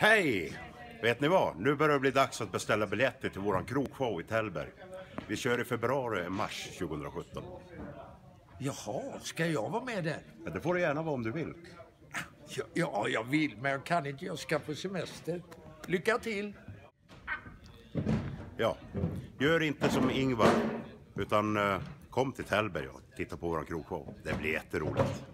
Hej! Vet ni vad? Nu börjar det bli dags att beställa biljetter till våran krogshow i Tällberg. Vi kör i februari-mars 2017. Jaha, ska jag vara med där? Ja, det får du gärna vara om du vill. Ja, ja, jag vill, men jag kan inte. Jag ska på semester. Lycka till! Ja, gör inte som Ingvar, utan eh, kom till Tällberg och titta på våran krogshow. Det blir jätteroligt.